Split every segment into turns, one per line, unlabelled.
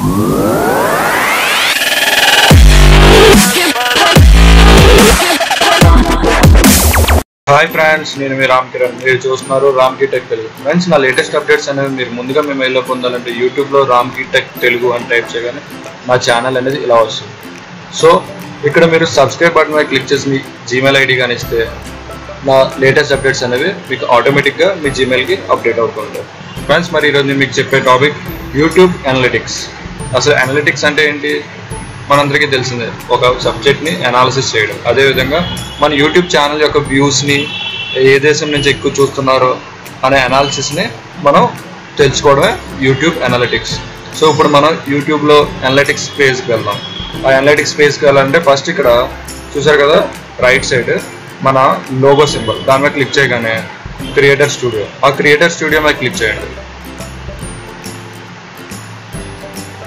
Hi friends నేను మీ రామ్ కిరణ్. మీరు చూస్తున్నారు Ram key tech Telugu. Friends నా లేటెస్ట్ అప్డేట్స్ అనేవి మీరు ముందుగా మీ మెయిల్లో పొందాలంటే యూట్యూబ్లో రామ్ కీ టెక్ తెలుగు అని టైప్ చేయగానే మా ఛానల్ అనేది ఇలా వస్తుంది. సో ఇక్కడ మీరు సబ్స్క్రైబ్ బటన్ మీద క్లిక్ చేసి మీ జీమెయిల్ ఐడి కానీ ఇస్తే నా లేటెస్ట్ అప్డేట్స్ అనేవి మీకు ఆటోమేటిక్గా మీ జీమెయిల్కి అప్డేట్ అవుతుంటాయి. ఫ్రెండ్స్ మరి ఈరోజు నేను మీకు చెప్పే టాపిక్ యూట్యూబ్ అనలిటిక్స్ అసలు అనలిటిక్స్ అంటే ఏంటి? మనందరికీ తెలిసిందే. ఒక సబ్జెక్ట్ని అనాలిసిస్ చేయడం. అదేవిధంగా మన యూట్యూబ్ ఛానల్ యొక్క వ్యూస్ని ఏ దేశం నుంచి ఎక్కువ చూస్తున్నారో అనే అనాలిసిస్ని మనం తెలుసుకోవడమే యూట్యూబ్ అనలిటిక్స్ సో ఇప్పుడు మనం యూట్యూబ్లో అనలిటిక్స్ పేజ్కి వెళ్దాం. ఆ అనలిటిక్స్ పేజ్కి వెళ్ళాలంటే ఫస్ట్ ఇక్కడ చూసారు కదా రైట్ సైడ్ మన లోగో సింబల్ దాని మీద క్లిక్ చేయగానే క్రియేటర్ స్టూడియో ఆ క్రియేటర్ స్టూడియో మీద క్లిక్ చేయండి.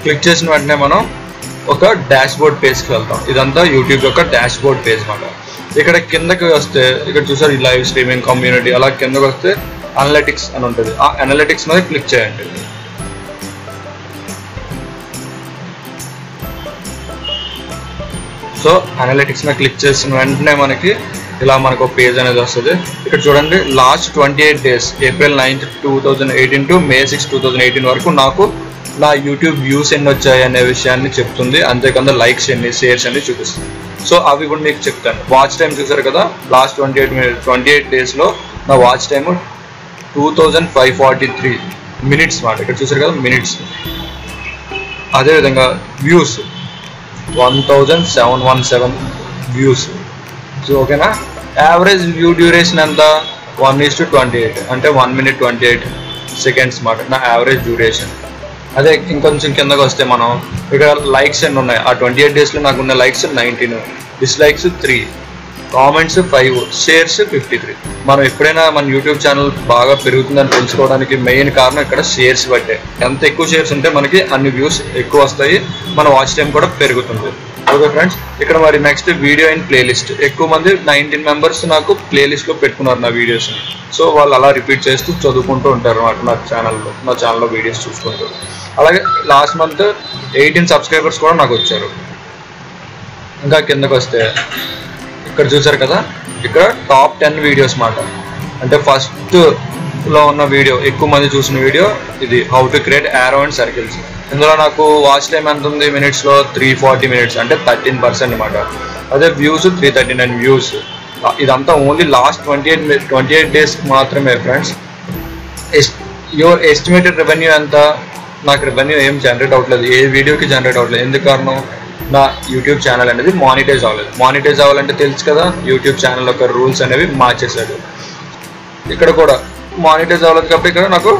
క్లిక్ చేసిన వెంటనే మనం ఒక డాష్ బోర్డ్ పేజ్కి వెళ్తాం. ఇదంతా యూట్యూబ్ యొక్క డాష్ బోర్డ్ పేజ్ మాట. ఇక్కడ కిందకి వస్తే ఇక్కడ చూసారు లైవ్ స్ట్రీమింగ్ కమ్యూనిటీ అలా కిందకి వస్తే అనలిటిక్స్ అని ఉంటుంది. ఆ అనలిటిక్స్ మీద క్లిక్ చేయండి. సో అనలిటిక్స్ మీద క్లిక్ చేసిన వెంటనే మనకి ఇలా మనకు పేజ్ అనేది వస్తుంది. ఇక్కడ చూడండి last twenty eight days April ninth two thousand eighteen to May six two thousand eighteen వరకు నాకు నా యూట్యూబ్ వ్యూస్ ఎన్ని వచ్చాయి అనే విషయాన్ని చెప్తుంది. అంతేకాకుండా లైక్స్ ఎన్ని షేర్స్ అన్ని చూపిస్తుంది. సో అవి కూడా మీకు చెప్తాను. వాచ్ టైం చూసారు కదా? Last twenty eight twenty eight డేస్లో నా watch time two thousand five forty three minutes మాట. ఇక్కడ చూసారు కదా? మినిట్స్ అదేవిధంగా views one thousand seven one seven views so ఓకేనా? యావరేజ్ వ్యూ డ్యూరేషన్ ఎంత? One is to twenty eight అంటే one minute twenty eight seconds మాట. నా యావరేజ్ డ్యూరేషన్ అదే ఇంకొంచెం కిందకు వస్తే మనం ఇక్కడ లైక్స్ ఎన్ని ఉన్నాయి? ఆ ట్వంటీ ఎయిట్ డేస్లో నాకు ఉన్న likes nineteen dislikes three comments five shares fifty three మనం ఎప్పుడైనా మన యూట్యూబ్ ఛానల్ బాగా పెరుగుతుందని తెలుసుకోవడానికి మెయిన్ కారణం ఇక్కడ షేర్స్ బట్టే ఎంత ఎక్కువ షేర్స్ ఉంటే మనకి అన్ని వ్యూస్ ఎక్కువ వస్తాయి. మన వాచ్ టైం కూడా పెరుగుతుంది. ఓకే ఫ్రెండ్స్ ఇక్కడ మరి నెక్స్ట్ వీడియో అండ్ ప్లేలిస్ట్ ఎక్కువ మంది నైన్టీన్ మెంబర్స్ నాకు ప్లేలిస్ట్లో పెట్టుకున్నారు నా వీడియోస్ని సో వాళ్ళు అలా రిపీట్ చేస్తూ చదువుకుంటూ ఉంటారు అనమాట నా ఛానల్లో నా ఛానల్లో వీడియోస్ చూసుకుంటూ. అలాగే లాస్ట్ మంత్ ఎయిటీన్ సబ్స్క్రైబర్స్ కూడా నాకు వచ్చారు. ఇంకా కిందకు వస్తే ఇక్కడ చూసారు కదా? ఇక్కడ టాప్ టెన్ వీడియోస్ మాట. అంటే ఫస్ట్లో ఉన్న వీడియో ఎక్కువ మంది చూసిన వీడియో ఇది how to create arrow and circles ఇందులో నాకు వాచ్ టైం ఎంత ఉంది? మినిట్స్లో త్రీ ఫార్టీ మినిట్స్ అంటే థర్టీన్ పర్సెంట్ అనమాట అదే views three thirty nine views ఇదంతా only last twenty eight twenty eight days మాత్రమే ఫ్రెండ్స్ యువర్ ఎస్టిమేటెడ్ రెవెన్యూ ఎంత? నాకు రెవెన్యూ ఏం జనరేట్ అవ్వట్లేదు. ఏ వీడియోకి జనరేట్ అవ్వట్లేదు. ఎందుకు కారణం? నా యూట్యూబ్ ఛానల్ అనేది మానిటైజ్ అవ్వలేదు. మానిటైజ్ అవ్వాలంటే తెలుసు కదా యూట్యూబ్ ఛానల్ యొక్క రూల్స్ అనేవి మార్చేశాడు. ఇక్కడ కూడా మానిటైజ్ అవ్వలేదు కాబట్టి ఇక్కడ నాకు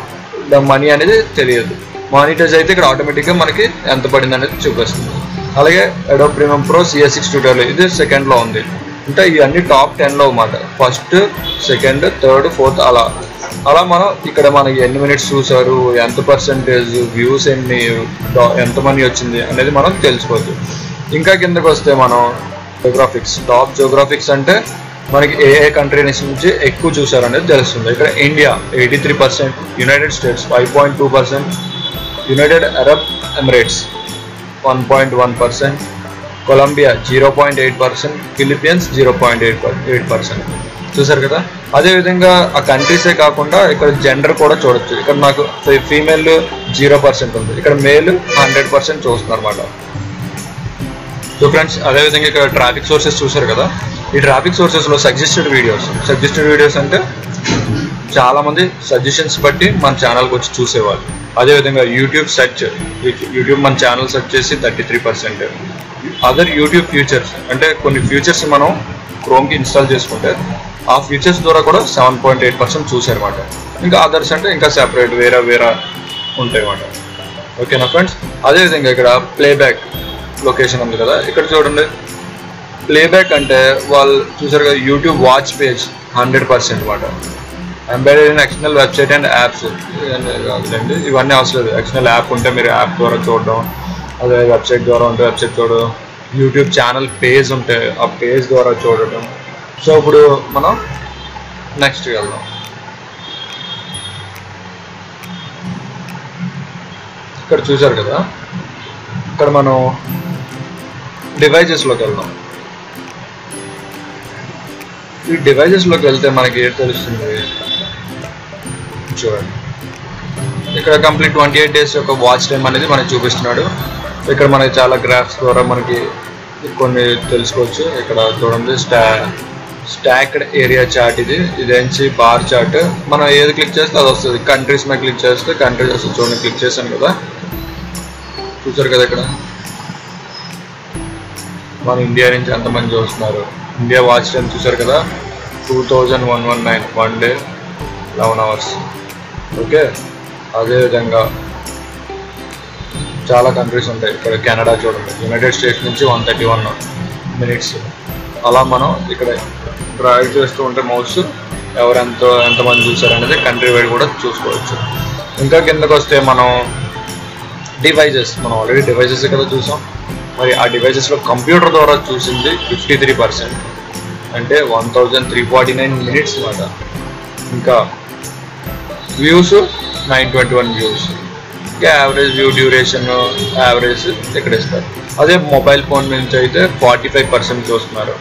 మనీ అనేది తెలియదు. మానిటైజ్ అయితే ఇక్కడ ఆటోమేటిక్గా మనకి ఎంత పడింది అనేది చూపిస్తుంది. అలాగే Adobe premium pro CS six tutorial ఇది సెకండ్లో ఉంది. అంటే ఇవన్నీ టాప్ టెన్లో అన్నమాట. ఫస్ట్ సెకండ్ థర్డ్ ఫోర్త్ అలా. అలా మనం ఇక్కడ మనకి ఎన్ని మినిట్స్ చూసారు ఎంత పర్సంటేజ్ వ్యూస్ ఎన్ని ఎంత మనీ వచ్చింది అనేది మనం తెలుసుకోవచ్చు. ఇంకా కిందకు వస్తే మనం జోగ్రాఫిక్స్ టాప్ జియోగ్రాఫిక్స్ అంటే మనకి ఏ ఏ కంట్రీ నుంచి ఎక్కువ చూసారు అనేది తెలుస్తుంది. ఇక్కడ India eighty three percent United States five point two percent United Arab Emirates one point one percent Colombia zero point eight percent Philippines zero point eight eight percent చూసారు కదా అదేవిధంగా ఆ కంట్రీసే కాకుండా ఇక్కడ జెండర్ కూడా చూడొచ్చు. ఇక్కడ నాకు ఫీమేల్ జీరో పర్సెంట్ ఉంది. ఇక్కడ మేల్ హండ్రెడ్ పర్సెంట్ చూస్తున్నారు అన్నమాట సో ఫ్రెండ్స్ అదేవిధంగా ఇక్కడ ట్రాఫిక్ సోర్సెస్ చూసారు కదా? ఈ ట్రాఫిక్ సోర్సెస్లో సజెస్టెడ్ వీడియోస్ సజెస్టెడ్ వీడియోస్ అంటే చాలామంది సజెషన్స్ బట్టి మన ఛానల్కి వచ్చి చూసేవాళ్ళు. అదేవిధంగా యూట్యూబ్ సెర్చ్ యూట్యూబ్ మన ఛానల్ సెర్చ్ చేసి thirty three percent other YouTube features అంటే కొన్ని ఫ్యూచర్స్ మనం క్రోమ్కి ఇన్స్టాల్ చేసుకుంటే ఆ ఫీచర్స్ ద్వారా కూడా సెవెన్ పాయింట్ ఎయిట్ పర్సెంట్ చూసారన్నమాట ఇంకా అదర్స్ అంటే ఇంకా సెపరేట్ వేరే వేరే ఉంటాయి అన్నమాట ఓకేనా ఫ్రెండ్స్ అదేవిధంగా ఇక్కడ ప్లేబ్యాక్ లొకేషన్ ఉంది కదా ఇక్కడ చూడండి. ప్లేబ్యాక్ అంటే వాళ్ళు చూసారు కదా YouTube watch page hundred percent అనమాట embedded in external website and apps కాదులేండి ఇవన్నీ అవసరం లేదు. ఎక్స్టర్నల్ యాప్ ఉంటే మీరు యాప్ ద్వారా చూడడం అదే వెబ్సైట్ ద్వారా ఉంటే వెబ్సైట్ చూడడం యూట్యూబ్ ఛానల్ పేజ్ ఉంటే ఆ పేజ్ ద్వారా చూడటం సో ఇప్పుడు మనం నెక్స్ట్ వెళ్దాం. ఇక్కడ చూసారు కదా? ఇక్కడ మనం డివైజెస్లోకి వెళ్దాం. ఈ డివైజెస్లోకి వెళ్తే మనకి ఏం తెలుస్తుంది? చూడండి. ఇక్కడ కంప్లీట్ ట్వంటీ ఎయిట్ డేస్ యొక్క వాచ్ టైం అనేది మనకి చూపిస్తున్నాడు. ఇక్కడ మనకి చాలా గ్రాఫ్స్ ద్వారా మనకి కొన్ని తెలుసుకోవచ్చు. ఇక్కడ చూడండి స్టా స్టాక్డ్ ఏరియా చార్ట్ ఇది. ఇదేంచి బార్ చార్ట్. మనం ఏది క్లిక్ చేస్తే అది వస్తుంది. కంట్రీస్ మీద క్లిక్ చేస్తే కంట్రీస్ వస్తుంది. చూడండి క్లిక్ చేశాను కదా. చూసారు కదా ఇక్కడ? మన ఇండియా నుంచి ఎంతమంది చూస్తున్నారు? ఇండియా వాచ్ టైం చూసారు కదా? Two thousand one one nine one day eleven hours. Okay? అదేవిధంగా చాలా కంట్రీస్ ఉంటాయి. ఇక్కడ కెనడా చూడండి. యునైటెడ్ స్టేట్స్ నుంచి వన్ థర్టీ వన్ మినిట్స్ అలా మనం ఇక్కడ డ్రైవ్ చేస్తూ ఉంటే మౌస్ ఎవరెంత ఎంతమంది చూసారనేది కంట్రీ వైడ్ కూడా చూసుకోవచ్చు. ఇంకా కిందకు వస్తే మనం డివైజెస్ మనం ఆల్రెడీ డివైజెస్ కదా చూసాం. మరి ఆ డివైజెస్లో కంప్యూటర్ ద్వారా చూసింది ఫిఫ్టీ త్రీ పర్సెంట్ అంటే one thousand three forty nine minutes అనమాట ఇంకా views nine twenty one views ఇంకా యావరేజ్ వ్యూ డ్యూరేషన్ యావరేజ్ ఇక్కడ ఇస్తారు అదే మొబైల్ ఫోన్ నుంచి అయితే ఫార్టీ ఫైవ్ పర్సెంట్ చూస్తున్నారు.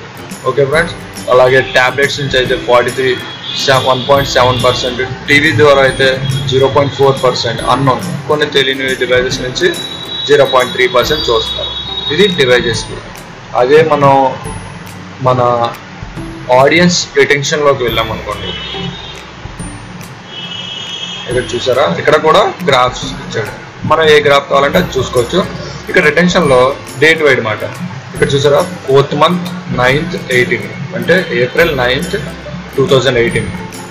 ఓకే ఫ్రెండ్స్ అలాగే ట్యాబ్లెట్స్ నుంచి అయితే forty three one point seven percent TV ద్వారా అయితే zero point four percent unknown కొన్ని తెలియని డివైజెస్ నుంచి జీరో పాయింట్ త్రీ పర్సెంట్ చూస్తున్నారు. ఇది డివైజెస్కి అదే మనం మన ఆడియన్స్ రిటెన్షన్లోకి వెళ్ళాం అనుకోండి ఇక్కడ చూసారా? ఇక్కడ కూడా గ్రాఫ్స్ ఇచ్చాడు. మనం ఏ గ్రాఫ్ కావాలంటే అది చూసుకోవచ్చు. ఇక్కడ రిటెన్షన్లో డేట్ వైడ్ మాట. ఇక్కడ చూసారా? ఫోర్త్ మంత్ నైన్త్ ఎయిటీన్ అంటే April ninth two thousand eighteen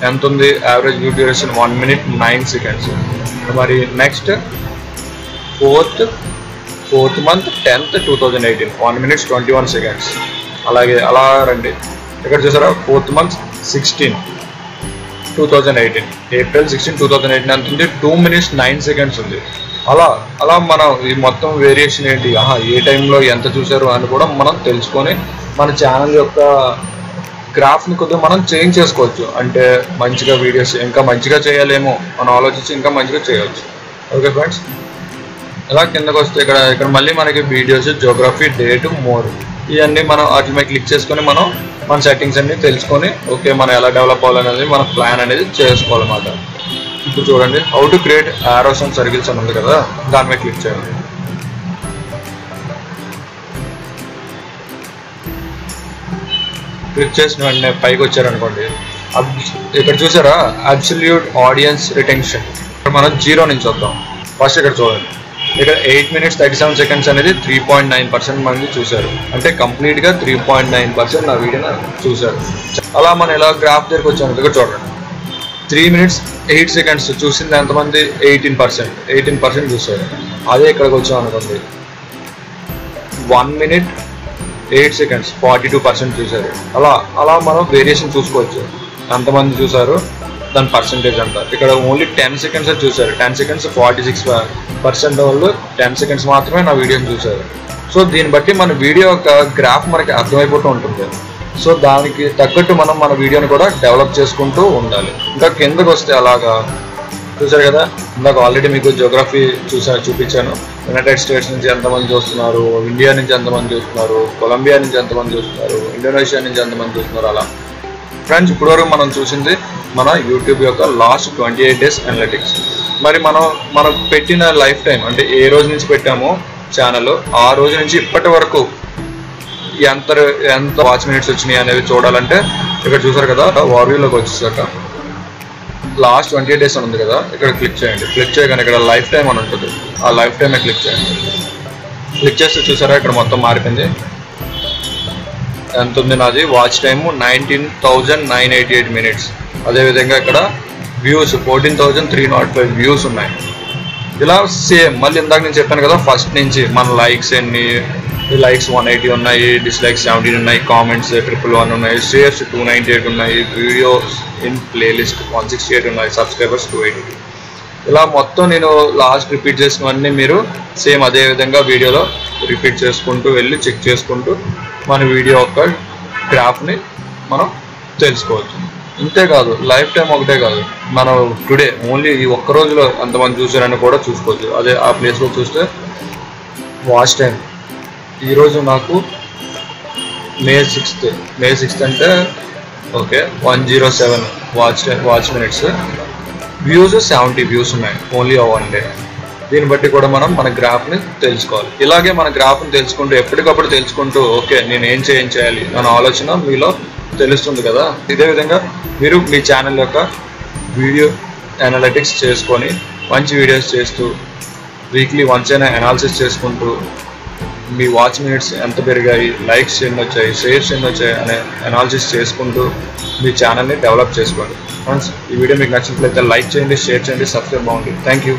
ఎంత ఉంది? Average view duration one minute nine seconds మరి next fourth fourth month tenth two thousand eighteen one minutes twenty one seconds అలాగే అలా రండి. ఇక్కడ చూసారా? Fourth month sixteen two thousand eighteen April sixteen two thousand eighteen ఎంత ఉంది two minutes nine seconds ఉంది. అలా అలా మనం ఈ మొత్తం వేరియేషన్ ఏంటి? ఆహా ఏ టైంలో ఎంత చూసారు అని కూడా మనం తెలుసుకొని మన ఛానల్ యొక్క గ్రాఫ్ని కొద్దిగా మనం చేంజ్ చేసుకోవచ్చు. అంటే మంచిగా వీడియోస్ ఇంకా మంచిగా చేయాలేమో మనం ఆలోచించి ఇంకా మంచిగా చేయవచ్చు. ఓకే ఫ్రెండ్స్ ఇలా కిందకు వస్తే ఇక్కడ ఇక్కడ మళ్ళీ మనకి వీడియోస్ జోగ్రఫీ డేట్ మోర్ ఇవన్నీ మనం వాటి మీద క్లిక్ చేసుకొని మనం మన సెట్టింగ్స్ అన్ని తెలుసుకొని ఓకే మనం ఎలా డెవలప్ అవ్వాలనేది మన ప్లాన్ అనేది చేసుకోవాలన్నమాట. ఇప్పుడు చూడండి how to create arrows and circles అని ఉంది కదా దాని మీద క్లిక్ చేయండి. క్లిక్ చేసిన వెంటనే పైకి వచ్చారనుకోండి అబ్- ఇక్కడ చూసారా? అబ్సల్యూట్ ఆడియన్స్ రిటెన్షన్ ఇక్కడ మనం జీరో నుంచి వద్దాం. ఫస్ట్ ఇక్కడ చూడండి. ఇక్కడ eight minutes thirty seven seconds అనేది త్రీ పాయింట్ నైన్ పర్సెంట్ మంది చూశారు. అంటే కంప్లీట్గా త్రీ పాయింట్ నైన్ పర్సెంట్ నా వీడియోని చూశారు. అలా మనం ఎలా గ్రాఫ్ దగ్గరికి వచ్చాము ఇక్కడ చూడండి. త్రీ మినిట్స్ ఎయిట్ సెకండ్స్ చూసింది ఎంతమంది? ఎయిటీన్ పర్సెంట్ ఎయిటీన్ పర్సెంట్ చూశారు. అదే ఇక్కడికి వచ్చాం అనుకోండి. One minute eight seconds forty two percent చూశారు. అలా అలా మనం వేరియేషన్ చూసుకోవచ్చు. ఎంతమంది చూసారు దాని పర్సంటేజ్ అంట ఇక్కడ ఓన్లీ టెన్ సెకండ్స్ చూసారు ten seconds forty six percent వాళ్ళు టెన్ సెకండ్స్ మాత్రమే నా వీడియోని చూసారు సో దీన్ని బట్టి మన వీడియో యొక్క గ్రాఫ్ మనకి అర్థమైపోతూ ఉంటుంది. సో దానికి తగ్గట్టు మనం మన వీడియోని కూడా డెవలప్ చేసుకుంటూ ఉండాలి. ఇంకా కిందకు వస్తే అలాగా చూసారు కదా? ఇందాక ఆల్రెడీ మీకు జోగ్రఫీ చూసా చూపించాను. యునైటెడ్ స్టేట్స్ నుంచి ఎంతమంది చూస్తున్నారు? ఇండియా నుంచి ఎంతమంది చూస్తున్నారు? కొలంబియా నుంచి ఎంతమంది చూస్తున్నారు? ఇండోనేషియా నుంచి ఎంతమంది చూస్తున్నారు? అలా. ఫ్రెండ్స్ ఇప్పటివరకు మనం చూసింది మన యూట్యూబ్ యొక్క last twenty eight days analytics మరి మనం మనం పెట్టిన లైఫ్ టైం అంటే ఏ రోజు నుంచి పెట్టామో ఛానల్ ఆ రోజు నుంచి ఇప్పటి వరకు ఎంత ఎంత వాచ్ మినిట్స్ వచ్చినాయి అనేవి చూడాలంటే ఇక్కడ చూసారు కదా వార్వ్యూలోకి వచ్చేసాక. లాస్ట్ ట్వంటీ ఎయిట్ డేస్ అని ఉంది కదా ఇక్కడ క్లిక్ చేయండి. క్లిక్ చేయగానే ఇక్కడ లైఫ్ టైం అని ఉంటుంది. ఆ లైఫ్ టైమే క్లిక్ చేయండి. క్లిక్ చేస్తే చూసారా ఇక్కడ మొత్తం మారిపోయింది. ఎంత ఉంది నాది? Watch time nineteen thousand nine eighty eight minutes అదేవిధంగా ఇక్కడ views fourteen thousand three naught five views ఉన్నాయి. ఇలా సేమ్ మళ్ళీ ఇందాక నేను చెప్పాను కదా ఫస్ట్ నుంచి మన లైక్స్ ఎన్ని లైక్స్ వన్ ఎయిటీ ఉన్నాయి డిస్లైక్స్ సెవెంటీన్ ఉన్నాయి కామెంట్స్ ట్రిపుల్ వన్ ఉన్నాయి షేర్స్ టూ నైంటీ ఎయిట్ ఉన్నాయి videos in playlist one sixty eight ఉన్నాయి సబ్స్క్రైబర్స్ టూ ఎయిటీ ఇలా మొత్తం నేను లాస్ట్ రిపీట్ చేసినవన్నీ మీరు సేమ్ అదే విధంగా వీడియోలో రిపీట్ చేసుకుంటూ వెళ్ళి చెక్ చేసుకుంటూ మన వీడియో యొక్క గ్రాఫ్ని మనం తెలుసుకోవచ్చు. ఇంతే కాదు లైఫ్ టైం ఒకటే కాదు. మనం టుడే ఓన్లీ ఈ ఒక్క రోజులో అంతమంది చూసారని కూడా చూసుకోవచ్చు. అదే ఆ ప్లేస్లో చూస్తే వాచ్ టైం ఈరోజు నాకు మే సిక్స్త్ మే సిక్స్త్ అంటే okay one zero seven watch time watch minutes views seventy views ఉన్నాయి. ఓన్లీ వన్ డే దీన్ని బట్టి కూడా మనం మన గ్రాఫ్ని తెలుసుకోవాలి. ఇలాగే మన గ్రాఫ్ని తెలుసుకుంటూ ఎప్పటికప్పుడు తెలుసుకుంటూ ఓకే నేను ఏం చేయం చేయాలి అన్న ఆలోచన మీలో తెలుస్తుంది కదా. ఇదే విధంగా మీరు మీ ఛానల్ యొక్క వీడియో అనలిటిక్స్ చేసుకొని మంచి వీడియోస్ చేస్తూ వీక్లీ వన్స్ అయినా అనాలిసిస్ చేసుకుంటూ మీ వాచ్ మినిట్స్ ఎంత పెరిగాయి లైక్స్ ఎన్ని వచ్చాయి షేర్స్ ఎన్ని వచ్చాయి అనే అనాలిసిస్ చేసుకుంటూ మీ ఛానల్ని డెవలప్ చేసుకోండి. ఫ్రెండ్స్ ఈ వీడియో మీకు నచ్చినట్లయితే లైక్ చేయండి షేర్ చేయండి సబ్స్క్రైబ్ బాగుంది థ్యాంక్ యూ